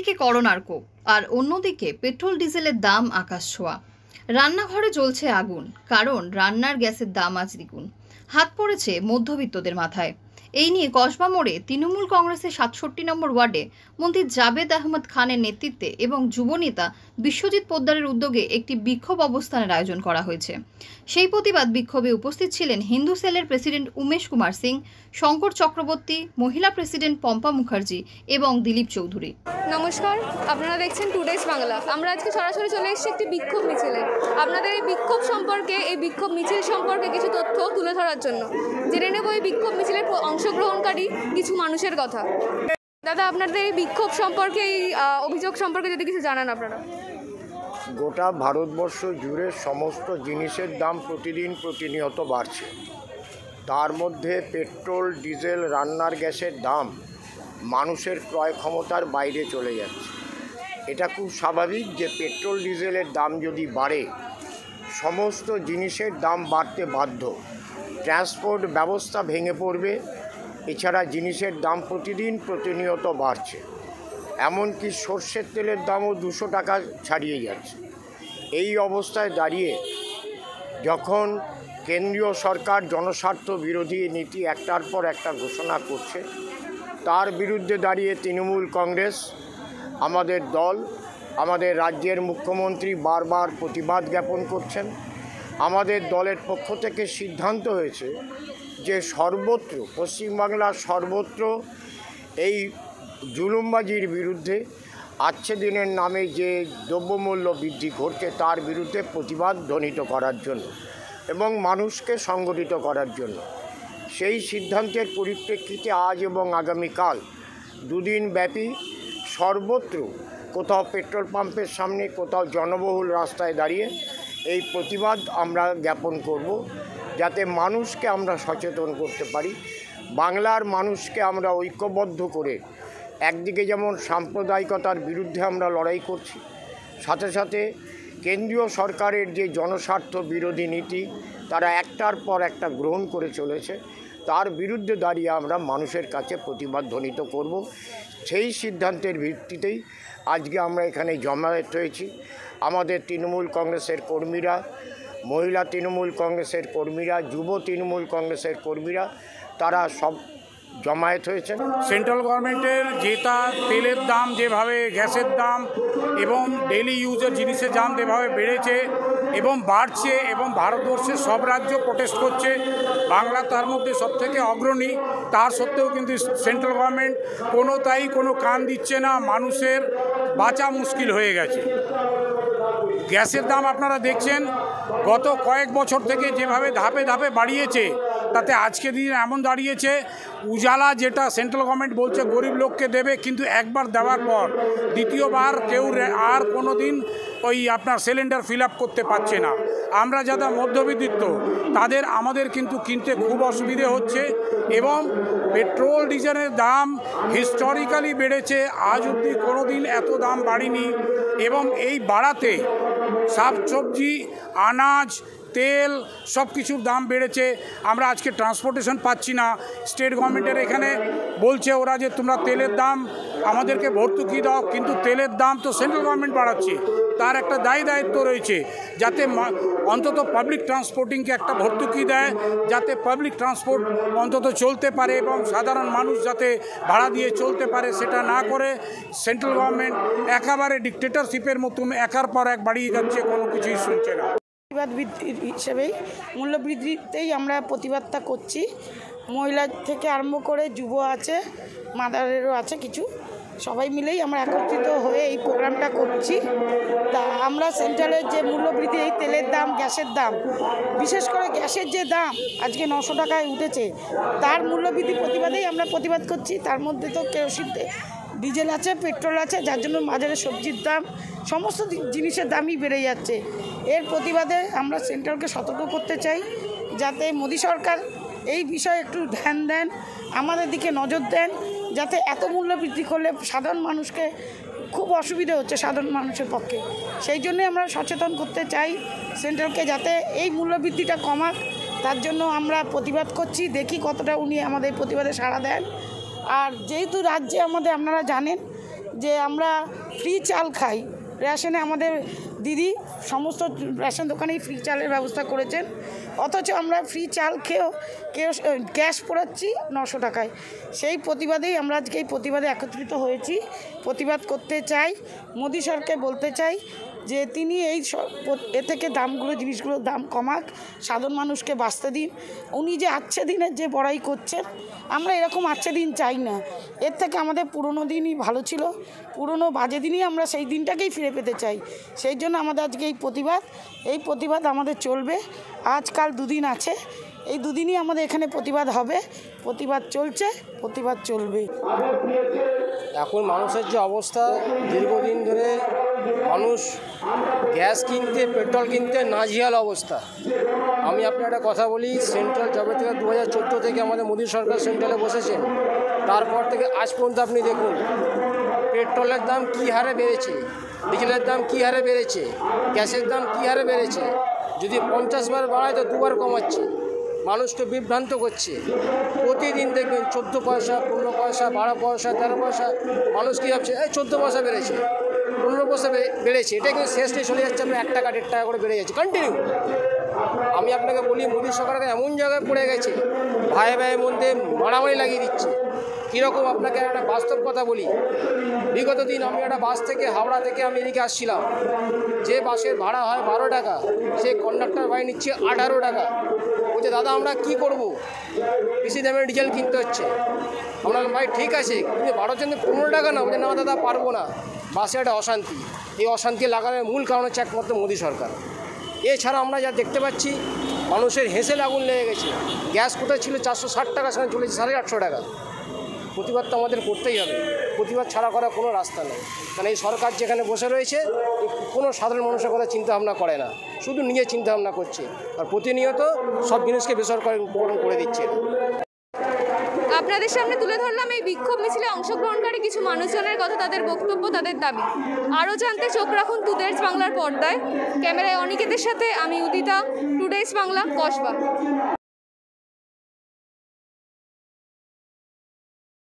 একদিকে করোনার কোপ আর অন্যদিকে পেট্রোল, ডিজেলের দাম আকাশ ছোঁয়া। রান্নাঘরে জ্বলছে আগুন, কারণ রান্নার গ্যাসের দাম আজ দ্বিগুণ। হাত পড়েছে মধ্যবিত্তদের মাথায়। এই নিয়ে কসবা মোড়ে তৃণমূল কংগ্রেসের সাতষট্টি নম্বর ওয়ার্ডে মন্ত্রী জাবেদ আহমদ খানের নেতৃত্বে এবং যুবনেতা বিশ্বজিৎ পোদ্দারের উদ্যোগে একটি বিক্ষোভ অবস্থানের আয়োজন করা হয়েছে। সেই প্রতিবাদ বিক্ষোভে উপস্থিত ছিলেন হিন্দু সেলের প্রেসিডেন্ট উমেশ কুমার সিং, শঙ্কর চক্রবর্তী, মহিলা প্রেসিডেন্ট পম্পা মুখার্জি এবং দিলীপ চৌধুরী। নমস্কার, আপনারা দেখছেন টুডেজ বাংলা। আমরা আজকে সরাসরি চলে এসেছি একটি বিক্ষোভ মিছিলে। আপনাদের এই বিক্ষোভ সম্পর্কে, এই বিক্ষোভ মিছিল সম্পর্কে কিছু তথ্য তুলে ধরার জন্য। জেনে নেব এই বিক্ষোভ মিছিলের অংশগ্রহণকারী কিছু মানুষের কথা। দাদা, আপনাদের এই বিক্ষোভ সম্পর্কে, এই অভিযোগ সম্পর্কে যদি কিছু জানান আপনারা। গোটা ভারতবর্ষ জুড়ে সমস্ত জিনিসের দাম প্রতিদিন প্রতিনিয়ত বাড়ছে। তার মধ্যে পেট্রোল, ডিজেল, রান্নার গ্যাসের দাম মানুষের ক্রয় ক্ষমতার বাইরে চলে যাচ্ছে। এটা খুব স্বাভাবিক যে পেট্রোল, ডিজেলের দাম যদি বাড়ে, সমস্ত জিনিসের দাম বাড়তে বাধ্য। ট্রান্সপোর্ট ব্যবস্থা ভেঙে পড়বে, এছাড়া জিনিসের দাম প্রতিদিন প্রতিনিয়ত বাড়ছে। এমনকি সর্ষের তেলের দামও দুশো টাকা ছাড়িয়ে যাচ্ছে। এই অবস্থায় দাঁড়িয়ে যখন কেন্দ্রীয় সরকার জনস্বার্থ বিরোধী নীতি একটার পর একটা ঘোষণা করছে, তার বিরুদ্ধে দাঁড়িয়ে তৃণমূল কংগ্রেস, আমাদের দল, আমাদের রাজ্যের মুখ্যমন্ত্রী বারবার প্রতিবাদ জ্ঞাপন করছেন। আমাদের দলের পক্ষ থেকে সিদ্ধান্ত হয়েছে যে সর্বত্র, পশ্চিমবাংলার সর্বত্র এই জুলুমবাজির বিরুদ্ধে আচ্ছে দিনের নামে যে দ্রব্যমূল্য বৃদ্ধি ঘটছে তার বিরুদ্ধে প্রতিবাদ ধ্বনিত করার জন্য এবং মানুষকে সংগঠিত করার জন্য। সেই সিদ্ধান্তের পরিপ্রেক্ষিতে আজ এবং আগামীকাল দুদিন ব্যাপী সর্বত্র কোথাও পেট্রোল পাম্পের সামনে, কোথাও জনবহুল রাস্তায় দাঁড়িয়ে এই প্রতিবাদ আমরা জ্ঞাপন করব যাতে মানুষকে আমরা সচেতন করতে পারি। বাংলার মানুষকে আমরা ঐক্যবদ্ধ করে একদিকে যেমন সাম্প্রদায়িকতার বিরুদ্ধে আমরা লড়াই করছি, সাথে সাথে কেন্দ্রীয় সরকারের যে জনস্বার্থ বিরোধী নীতি, তারা একটার পর একটা গ্রহণ করে চলেছে, তার বিরুদ্ধে দাঁড়িয়ে আমরা মানুষের কাছে প্রতিবাদ ধ্বনিত করব। সেই সিদ্ধান্তের ভিত্তিতেই আজকে আমরা এখানে জমায়েত হয়েছি। আমাদের তৃণমূল কংগ্রেসের কর্মীরা, মহিলা তৃণমূল কংগ্রেসের কর্মীরা, যুব তৃণমূল কংগ্রেসের কর্মীরা, তারা সব জমায়েত হয়েছেন। সেন্ট্রাল গভর্নমেন্টের যেটা তেলের দাম, যেভাবে গ্যাসের দাম এবং ডেলি ইউজের জিনিসের দাম যেভাবে বেড়েছে এবং বাড়ছে এবং ভারতবর্ষের সব রাজ্য প্রোটেস্ট করছে, বাংলা তার মধ্যে সবথেকে অগ্রণী, তার সত্ত্বেও কিন্তু সেন্ট্রাল গভর্নমেন্ট কোনো তাই কোনো কান দিচ্ছে না, মানুষের বাঁচা মুশকিল হয়ে গেছে। গ্যাসের দাম আপনারা দেখছেন, গত কয়েক বছর থেকে যেভাবে ধাপে ধাপে বাড়িয়েছে তাতে আজকে দিন এমন দাঁড়িয়েছে, উজালা যেটা সেন্ট্রাল গভর্নমেন্ট বলছে গরিব লোককে দেবে, কিন্তু একবার দেওয়ার পর দ্বিতীয়বার কেউ আর কোনো দিন ওই আপনার সিলিন্ডার ফিল করতে পারছে না। আমরা যারা মধ্যবিত্ত, তাদের আমাদের কিন্তু কিনতে খুব অসুবিধে হচ্ছে এবং পেট্রোল, ডিজেলের দাম হিস্টোরিক্যালি বেড়েছে, আজ অবধি কোনো দিন এত দাম বাড়েনি এবং এই বাড়াতে শাকসবজি, আনাজ তেল সব কিছুর দাম বেড়েছে, আমরা আজকে ট্রান্সপোর্টেশন পাচ্ছি না। স্টেট গভর্নমেন্টের এখানে বলছে ওরা যে তোমরা তেলের দাম আমাদেরকে ভর্তুকি দাও, কিন্তু তেলের দাম তো সেন্ট্রাল গভর্নমেন্ট বাড়াচ্ছে। তার একটা দায়ী দায়িত্ব রয়েছে, যাতে অন্তত পাবলিক ট্রান্সপোর্টিংকে একটা ভর্তুকি দেয়, যাতে পাবলিক ট্রান্সপোর্ট অন্তত চলতে পারে এবং সাধারণ মানুষ যাতে ভাড়া দিয়ে চলতে পারে সেটা না করে সেন্ট্রাল গভর্নমেন্ট একেবারে ডিকটেটরশিপের মতন একার পর এক বাড়িয়ে যাচ্ছে, কোনো কিছুই শুনছে না। প্রতিবাদ হিসেবেই মূল্য বৃদ্ধিতেই আমরা প্রতিবাদটা করছি। মহিলা থেকে আরম্ভ করে যুব আছে, মাদারেরও আছে কিছু। সবাই মিলেই আমরা একত্রিত হয়ে এই প্রোগ্রামটা করছি। তা আমরা সেন্ট্রালের যে মূল্যবৃদ্ধি, এই তেলের দাম, গ্যাসের দাম, বিশেষ করে গ্যাসের যে দাম আজকে নশো টাকায় উঠেছে, তার মূল্যবৃদ্ধি প্রতিবাদেই আমরা প্রতিবাদ করছি। তার মধ্যে তো কেরোসিন ডিজেল আছে, পেট্রোল আছে, যার জন্য বাজারে সবজির দাম, সমস্ত জিনিসের দামই বেড়ে যাচ্ছে। এর প্রতিবাদে আমরা সেন্ট্রালকে সতর্ক করতে চাই, যাতে মোদী সরকার এই বিষয়ে একটু ধ্যান দেন, আমাদের দিকে নজর দেন, যাতে এত মূল্য বৃদ্ধি করলে সাধারণ মানুষকে খুব অসুবিধা হচ্ছে সাধারণ মানুষের পক্ষে। সেই জন্যে আমরা সচেতন করতে চাই সেন্ট্রালকে যাতে এই মূল্যবৃদ্ধিটা কমাক। তার জন্য আমরা প্রতিবাদ করছি, দেখি কতটা উনি আমাদের প্রতিবাদে সাড়া দেন। আর যেহেতু রাজ্যে আমাদের, আপনারা জানেন যে আমরা ফ্রি চাল খাই। রেশনে আমাদের দিদি সমস্ত রেশন দোকানেই ফ্রি চালের ব্যবস্থা করেছেন। অথচ আমরা ফ্রি চাল খেয়েও গ্যাস পোড়াচ্ছি নশো টাকায়। সেই প্রতিবাদেই আমরা আজকে এই প্রতিবাদে একত্রিত হয়েছি। প্রতিবাদ করতে চাই, মোদী সরকার বলতে চাই যে তিনি এই এ থেকে দামগুলো জিনিসগুলোর দাম কমাক, সাধারণ মানুষকে বাঁচতে দিন। উনি যে আচ্ছে দিনের যে বড়াই করছেন, আমরা এরকম আচ্ছে দিন চাই না। এর থেকে আমাদের পুরনো দিনই ভালো ছিল। পুরনো বাজে দিনই আমরা সেই দিনটাকেই ফিরে পেতে চাই। সেই জন্য আমাদের আজকে এই প্রতিবাদ। এই প্রতিবাদ আমাদের চলবে। আজকাল দুদিন আছে। এই দুদিনই আমাদের এখানে প্রতিবাদ হবে। প্রতিবাদ চলছে, প্রতিবাদ চলবে এখন মানুষের যে অবস্থা, দীর্ঘদিন ধরে মানুষ গ্যাস কিনতে, পেট্রোল কিনতে নাজিয়াল অবস্থা। আমি আপনার একটা কথা বলি, সেন্ট্রাল যবে থেকে দু হাজার চোদ্দ থেকে আমাদের মোদী সরকার সেন্ট্রালে বসেছেন তারপর থেকে আজ পর্যন্ত আপনি দেখুন, পেট্রোলের দাম কী হারে বেড়েছে, ডিজেলের দাম কী হারে বেড়েছে, গ্যাসের দাম কী হারে বেড়েছে। যদি পঞ্চাশ বার বাড়ায় তো দুবার কমাচ্ছে। মানুষকে বিভ্রান্ত করছে। প্রতিদিন দেখবেন চোদ্দ পয়সা, পনেরো পয়সা, বারো পয়সা, তেরো পয়সা, মানুষ কী ভাবছে, এই চোদ্দ পয়সা বেড়েছে। পনেরো পয়সা বেড়েছে এটা কিন্তু শেষ নিয়ে চলে যাচ্ছে আপনার এক টাকা, দেড় টাকা করে বেড়ে যাচ্ছে। কন্টিনিউ আমি আপনাকে বলি মোদী সরকার এমন জায়গায় পড়ে গেছে, ভাই ভাইয়ের মধ্যে মারামারি লাগিয়ে দিচ্ছে। কীরকম আপনাকে একটা বাস্তব কথা বলি, বিগত দিন আমি একটা বাস থেকে, হাওড়া থেকে আমি এদিকে আসছিলাম। যে বাসের ভাড়া হয় বারো টাকা, সে কন্ডাক্টর ভাই নিচ্ছে আঠারো টাকা। বলছে, দাদা, আমরা কি করব? বেশি দামে ডিজেল কিনতে হচ্ছে। আমরা ভাই, ঠিক আছে, কিন্তু বারো জন্য পনেরো টাকা না বলছে না দাদা পারব না। বাসে একটা অশান্তি। এই অশান্তি লাগানোর মূল কারণ হচ্ছে একমাত্র মোদী সরকার। এছাড়া আমরা যা দেখতে পাচ্ছি, মানুষের হেসে আগুন লেগে গেছে। গ্যাস কোথায় ছিল? চারশো ষাট টাকা, সেখানে চলেছে সাড়ে আটশো টাকা। প্রতিবাদ তো আমাদের করতেই হবে। প্রতিবাদ ছাড়া করার কোনো রাস্তা নেই। কারণ এই সরকার যেখানে বসে রয়েছে কোনো সাধারণ মানুষের কথা চিন্তা ভাবনা করে না। শুধু নিজের চিন্তা ভাবনা করছে। আর প্রতিনিয়ত সব জিনিসকে বেসরকারিকরণ করে দিচ্ছে। আপনাদের সামনে তুলে ধরলাম এই বিক্ষোভ মিছিলে অংশগ্রহণকারী কিছু মানুষজনের কথা, তাদের বক্তব্য, তাদের দাবি। আরও জানতে চোখ রাখুন টুডেজ বাংলার পর্দায়। ক্যামেরায় অনিকেতের সাথে আমি উদিতা টুডেজ বাংলা, কসবা।